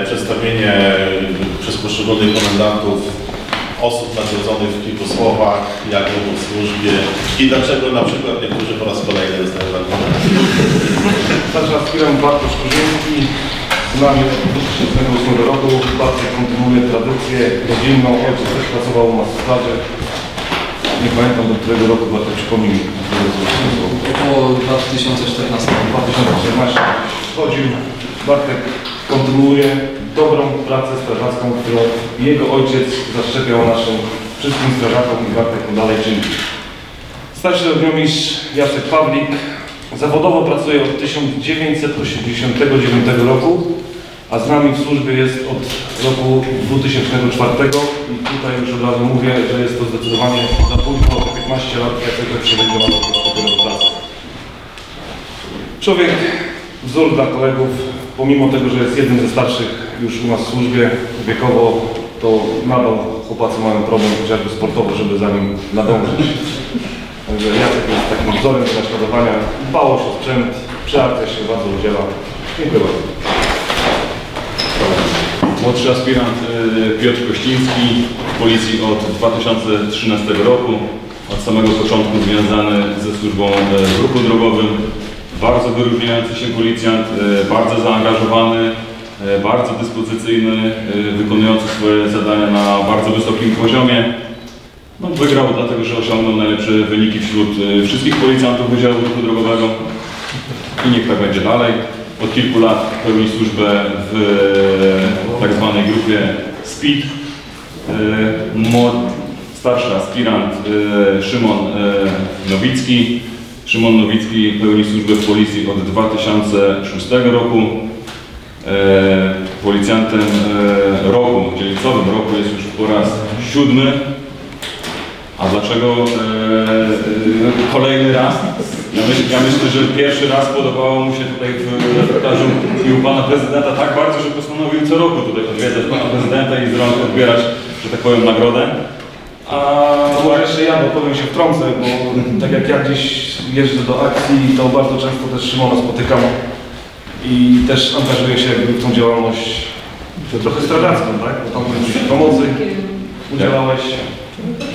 Przedstawienie przez poszczególnych komendantów osób nagrodzonych w kilku słowach, jak było w służbie i dlaczego na przykład niektórzy po raz kolejny dostają nagrodę. Starszy aspirant Bartosz Korzyński z nami od 2008 roku. Bartek kontynuuje tradycję rodzinną. Ojciec też pracował u nas w stadzie. Nie pamiętam do którego roku, Bartek przypomnij mi. Około 2014. 2014 chodził. Bartek kontynuuje dobrą pracę strażacką, którą jego ojciec zaszczepiał naszym wszystkim strażakom i Bartek dalej czyni. Starszy ogniomistrz Jacek Pawlik zawodowo pracuje od 1989 roku, a z nami w służbie jest od roku 2004 i tutaj już od razu mówię, że jest to zdecydowanie za późno, o 15 lat Jacek przebiegł na do pracy. Człowiek wzór dla kolegów, pomimo tego, że jest jednym ze starszych już u nas w służbie wiekowo, to nadal chłopacy mają problem chociażby sportowo, żeby za nim nadążyć. Także Jacek jest takim wzorem do naśladowania. Dbało się sprzęt, przy akcjach się bardzo udziela. Dziękuję bardzo. Młodszy aspirant y, Piotr Kościński w policji od 2013 roku. Od samego początku związany ze służbą y, w ruchu drogowym. Bardzo wyróżniający się policjant, y, bardzo zaangażowany, y, bardzo dyspozycyjny, y, wykonujący swoje zadania na bardzo wysokim poziomie. No, wygrał dlatego, że osiągnął najlepsze wyniki wśród wszystkich policjantów Wydziału Ruchu Drogowego i niech tak będzie dalej. Od kilku lat pełni służbę w e, tak zwanej grupie SPID. E, młod- Starszy aspirant e, Szymon e, Nowicki. Szymon Nowicki pełni służbę w policji od 2006 roku. E, Policjantem e, roku, dzielnicowym roku jest już po raz siódmy. A dlaczego e, e, kolejny raz? Ja, myśl, ja myślę, że pierwszy raz podobało mu się tutaj w reportażu i u pana prezydenta tak bardzo, że postanowił co roku tutaj odwiedzać pana prezydenta i odbierać, że tak powiem, nagrodę. A może jeszcze ja dopowiem się wtrącę, bo tak jak ja gdzieś jeżdżę do akcji, to bardzo często też Szymona spotykam i też angażuję się w tą działalność trochę strażacką, tak? Bo tam gdzieś pomocy udzielałeś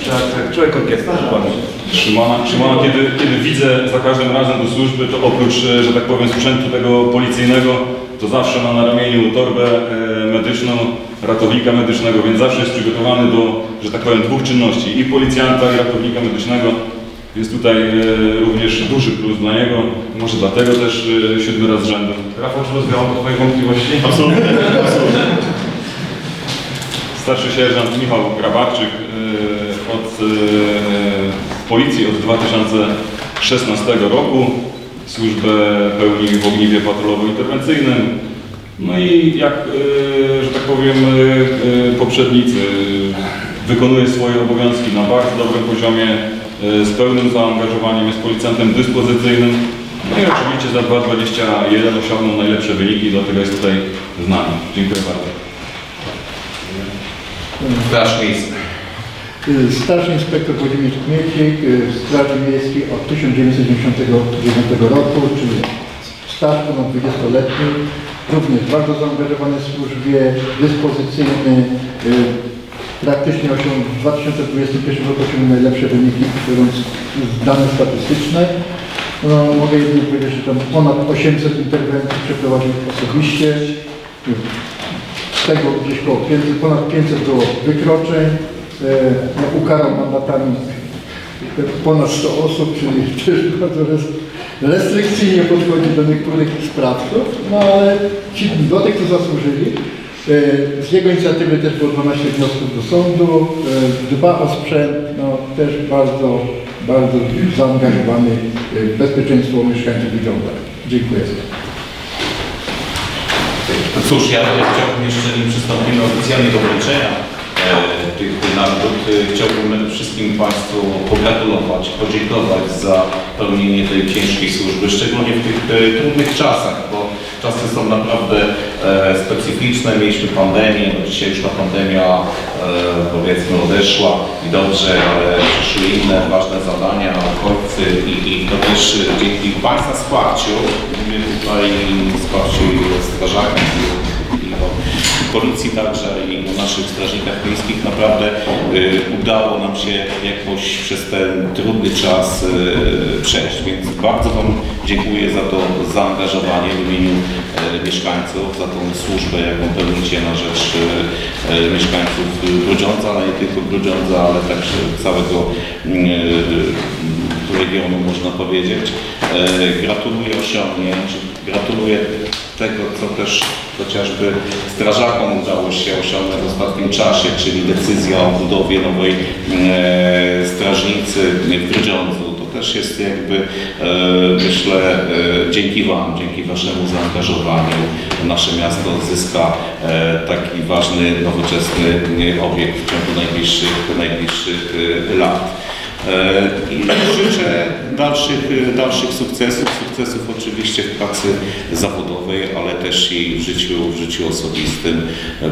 przy akcjach. Człowiek orkiestra, dokładnie. Szymona, Szymona kiedy, kiedy widzę za każdym razem do służby, to oprócz, e, że tak powiem, sprzętu tego policyjnego, to zawsze ma na ramieniu torbę e, medyczną, ratownika medycznego, więc zawsze jest przygotowany do, że tak powiem, dwóch czynności, i policjanta, i ratownika medycznego. Jest tutaj e, również duży plus dla niego, może dlatego też e, siódmy raz z rzędu. Rafał, czy rozwiało to Twoje wątpliwości? Absolutnie, absolutnie. Starszy sierżant Michał Grabarczyk e, od e, w policji od 2016 roku. Służbę pełni w ogniwie patrolowo-interwencyjnym. No i jak, e, że tak powiem, e, e, poprzednicy, wykonuje swoje obowiązki na bardzo dobrym poziomie, z pełnym zaangażowaniem, jest policjantem dyspozycyjnym. No i oczywiście za 2.21 osiągnął najlepsze wyniki, dlatego jest tutaj z nami. Dziękuję bardzo. Straż Miejska. Starszy inspektor Włodzimierz Kmiecik w Straży Miejskiej od 1999 roku, czyli staż ponad 20-letni, również bardzo zaangażowany w służbie, dyspozycyjny, praktycznie osiągnął w 2021 roku osiągnął najlepsze wyniki, biorąc dane statystyczne. No, mogę jedynie powiedzieć, że tam ponad 800 interwencji przeprowadził osobiście. Z tego gdzieś koło 500, ponad 500 było wykroczeń. E, no, ukarał mandatami ponad 100 osób, czyli też bardzo res- restrykcyjnie podchodzi do niektórych sprawców, no ale ci, do tych, co zasłużyli. E, Z jego inicjatywy też było 12 wniosków do sądu, e, dba o sprzęt, no też bardzo, bardzo zaangażowany w bezpieczeństwo mieszkańców działań. Dziękuję. Cóż, ja chciałbym jeszcze, nim przystąpimy oficjalnie do wręczenia e, tych nagród, e, chciałbym wszystkim Państwu pogratulować, podziękować za pełnienie tej ciężkiej służby, szczególnie w tych e, trudnych czasach, bo czasy są naprawdę e, specyficzne, mieliśmy pandemię, no dzisiaj już ta pandemia e, powiedzmy odeszła i dobrze, ale przyszły inne ważne zadania, uchodźcy i, i to też dzięki Państwa wsparciu, mówię tutaj wsparciu strażaków i policji także i naszych strażnikach miejskich. Naprawdę y, udało nam się jakoś przez ten trudny czas y, przejść, więc bardzo Wam dziękuję za to zaangażowanie w imieniu e, mieszkańców, za tą służbę, jaką pełnicie na rzecz mieszkańców Grudziądza, ale nie tylko Grudziądza, ale także całego regionu, można powiedzieć. Gratuluję osiągnięć, gratuluję tego, co też chociażby strażakom udało się osiągnąć w ostatnim czasie, czyli decyzja o budowie nowej e, strażnicy w Grudziądzu. To też jest jakby, e, myślę, e, dzięki Wam, dzięki Waszemu zaangażowaniu nasze miasto zyska taki ważny, nowoczesny obiekt w ciągu najbliższych, najbliższych lat. I życzę dalszych, dalszych sukcesów, sukcesów oczywiście pracy zawodowej, ale też i w życiu, w życiu osobistym,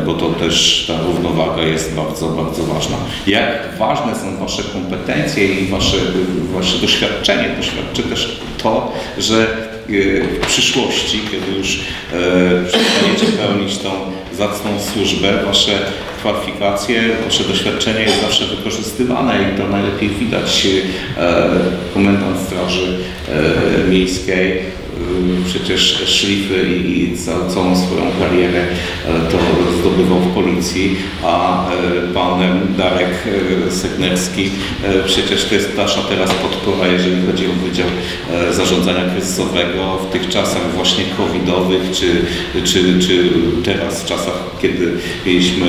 bo to też ta równowaga jest bardzo, bardzo ważna. Jak ważne są Wasze kompetencje i Wasze, wasze doświadczenie, to świadczy też to, że e, w przyszłości, kiedy już e, przestaniecie pełnić tą zacną służbę, Wasze kwalifikacje, Wasze doświadczenie jest zawsze wykorzystywane i to najlepiej widać. E, komendant Straży Miejskiej przecież szlify i, i ca- całą swoją karierę e, to zdobywał w policji, a e, pan Darek e, Segnerski przecież to jest nasza teraz podpora, jeżeli chodzi o Wydział Zarządzania Kryzysowego w tych czasach właśnie covidowych, czy, czy, czy teraz w czasach, kiedy mieliśmy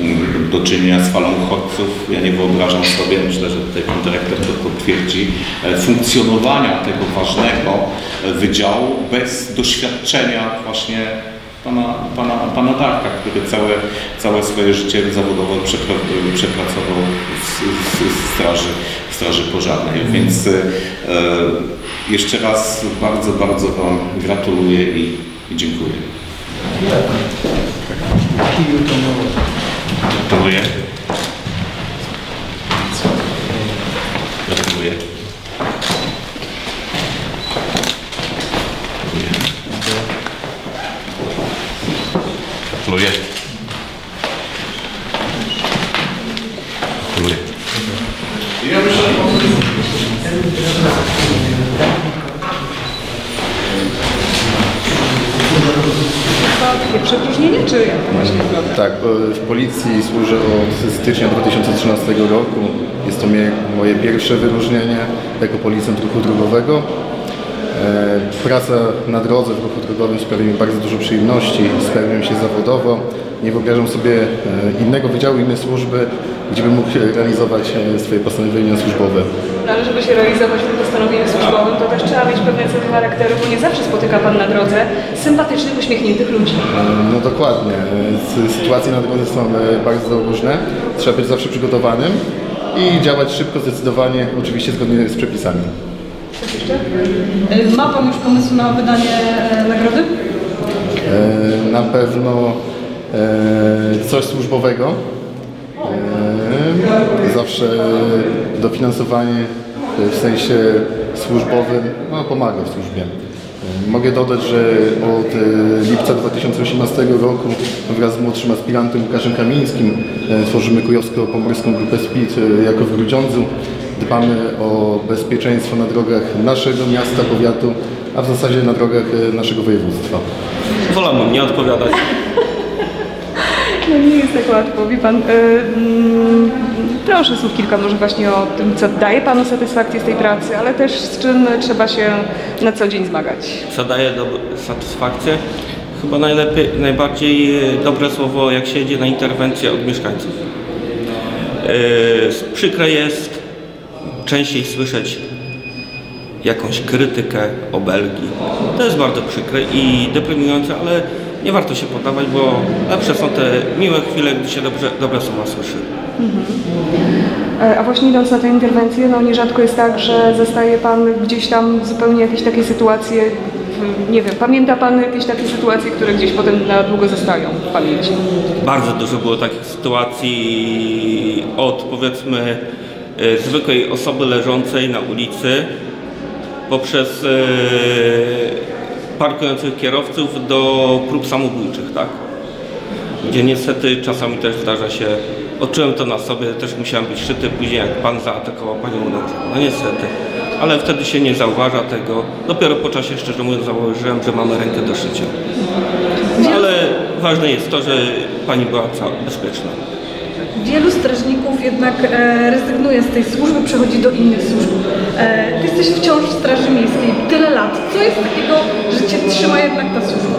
mm, do czynienia z falą uchodźców. Ja nie wyobrażam sobie, myślę, że tutaj pan dyrektor to potwierdzi, funkcjonowania tego ważnego e, bez doświadczenia właśnie pana, pana, pana Darka, który całe, całe swoje życie zawodowo przepra- przepracował w, w, w straży, w straży pożarnej. Więc e, jeszcze raz bardzo, bardzo Wam gratuluję i, i dziękuję. Gratuluję. Gratuluję. Gratuluję. Gratuluję. Pierwsze wyróżnienie, czy jak to właśnie wygląda? Tak, w policji służę od stycznia 2013 roku. Jest to moje pierwsze wyróżnienie jako policjant ruchu drogowego. E, Praca na drodze w ruchu drogowym sprawia mi bardzo dużo przyjemności, spełniam się zawodowo. Nie wyobrażam sobie e, innego wydziału, innej służby, gdzie bym mógł realizować e, swoje postanowienia służbowe. No ale żeby się realizować w tym postanowieniu służbowym, to też trzeba mieć pewne cechy charakteru, bo nie zawsze spotyka Pan na drodze sympatycznych, uśmiechniętych ludzi. No dokładnie. Sy- Sytuacje na drodze są bardzo różne. Trzeba być zawsze przygotowanym i działać szybko, zdecydowanie, oczywiście zgodnie z przepisami. Y, Ma Pan już pomysł na wydanie e, nagrody? E, Na pewno e, coś służbowego. Zawsze dofinansowanie w sensie służbowym no, pomaga w służbie. Mogę dodać, że od lipca 2018 roku wraz z młodszym aspirantem Łukaszem Kamińskim tworzymy Kujawsko-Pomorską Grupę SPIT jako w Grudziądzu. Dbamy o bezpieczeństwo na drogach naszego miasta, powiatu, a w zasadzie na drogach e, naszego województwa. Wolałbym nie odpowiadać. No nie jest tak łatwo, wie Pan. y, mm, proszę słów kilka może właśnie o tym, co daje Panu satysfakcję z tej pracy, ale też z czym trzeba się na co dzień zmagać. Co daje satysfakcję? Chyba najlepiej, najbardziej e, dobre słowo, jak się jedzie na interwencję od mieszkańców. Yy, przykre jest częściej słyszeć jakąś krytykę, obelgi. To jest bardzo przykre i deprymujące, ale nie warto się poddawać, bo lepsze są te miłe chwile, gdy się dobrze, dobre słowa słyszy. E, A właśnie idąc na tę interwencję, no nierzadko jest tak, że zostaje Pan gdzieś tam zupełnie jakieś takie sytuacje, nie wiem, pamięta Pan jakieś takie sytuacje, które gdzieś potem na długo zostają w pamięci? Bardzo dużo było takich sytuacji od powiedzmy zwykłej osoby leżącej na ulicy poprzez e, parkujących kierowców do prób samobójczych, tak? gdzie niestety czasami też zdarza się, odczułem to na sobie, też musiałem być szyty później jak pan zaatakował panią nocą. No niestety. Ale wtedy się nie zauważa tego. Dopiero po czasie, szczerze mówiąc, zauważyłem, że mamy rękę do szycia. Ale ważne jest to, że pani była cała bezpieczna. Wielu strażników jednak e, rezygnuje z tej służby, przechodzi do innych służb. E, ty jesteś wciąż w Straży Miejskiej, tyle lat. Co jest takiego, że cię trzyma jednak ta służba?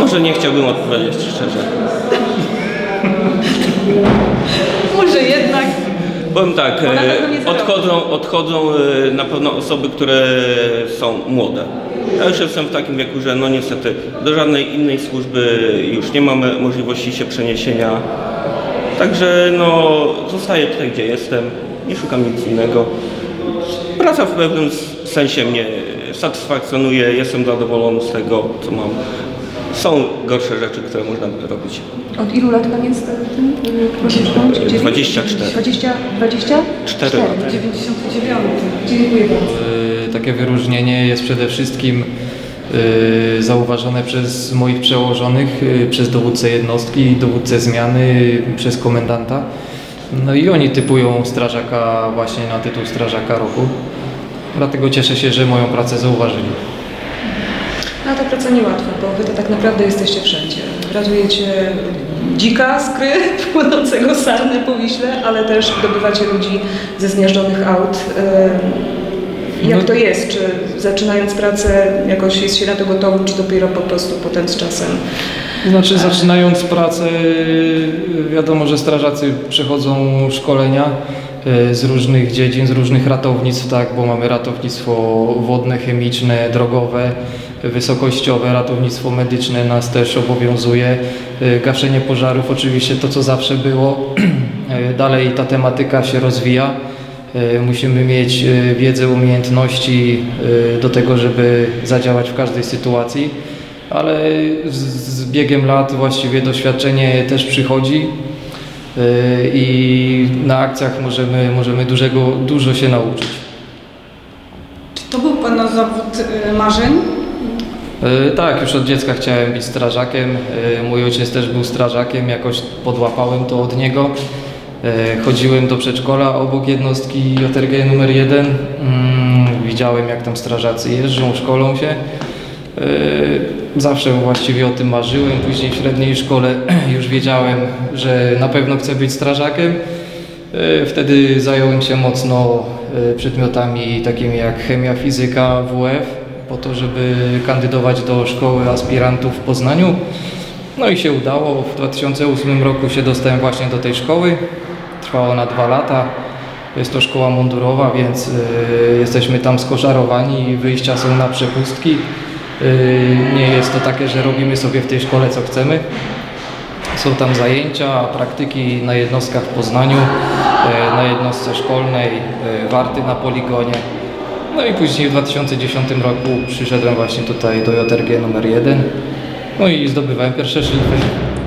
Może nie chciałbym odpowiedzieć szczerze. Powiem tak, e, odchodzą, odchodzą e, na pewno osoby, które są młode. Ja już jestem w takim wieku, że no niestety do żadnej innej służby już nie mamy możliwości się przeniesienia. Także no zostaję tutaj, gdzie jestem, nie szukam nic innego. Praca w pewnym sensie mnie satysfakcjonuje, jestem zadowolony z tego, co mam. Są gorsze rzeczy, które można by robić. Od ilu lat pan jest tym? dziewięć? 24. 20, 20? Cztery lata. 99. Dziękuję bardzo. Y, Takie wyróżnienie jest przede wszystkim y, zauważone przez moich przełożonych, y, przez dowódcę jednostki, dowódcę zmiany, przez komendanta. No i oni typują strażaka właśnie na tytuł strażaka roku. Dlatego cieszę się, że moją pracę zauważyli. No ta praca niełatwa, bo wy to tak naprawdę jesteście wszędzie. Ratujecie dzika z kry płynącego sarny po Wiśle, ale też dobywacie ludzi ze zmiażdżonych aut. Jak No- to jest? Czy zaczynając pracę jakoś jest się na to gotowy, czy dopiero po prostu potem z czasem? Znaczy zaczynając pracę, y, wiadomo, że strażacy przechodzą szkolenia y, z różnych dziedzin, z różnych ratownictw, tak, bo mamy ratownictwo wodne, chemiczne, drogowe, wysokościowe, ratownictwo medyczne nas też obowiązuje, y, gaszenie pożarów oczywiście to co zawsze było, Y, dalej ta tematyka się rozwija. Y, Musimy mieć wiedzę, umiejętności do tego, żeby zadziałać w każdej sytuacji ale z, z biegiem lat właściwie doświadczenie też przychodzi i na akcjach możemy, możemy dużego, dużo się nauczyć. Czy to był Pana zawód marzeń? Yy, Tak, już od dziecka chciałem być strażakiem. Yy, Mój ojciec też był strażakiem, jakoś podłapałem to od niego. Yy, Chodziłem do przedszkola obok jednostki JRG numer 1. Mm, Widziałem jak tam strażacy jeżdżą, szkolą się. Zawsze właściwie o tym marzyłem. Później w średniej szkole już wiedziałem, że na pewno chcę być strażakiem. Wtedy zająłem się mocno przedmiotami takimi jak chemia, fizyka, WF, po to, żeby kandydować do szkoły aspirantów w Poznaniu. No i się udało. W 2008 roku się dostałem właśnie do tej szkoły. Trwała ona dwa lata. Jest to szkoła mundurowa, więc y, jesteśmy tam skoszarowani. Wyjścia są na przepustki. Y, nie jest to takie, że robimy sobie w tej szkole co chcemy. Są tam zajęcia, praktyki na jednostkach w Poznaniu, y, na jednostce szkolnej, warty na poligonie. No i później w 2010 roku przyszedłem właśnie tutaj do JRG numer 1. No i zdobywałem pierwsze szlify.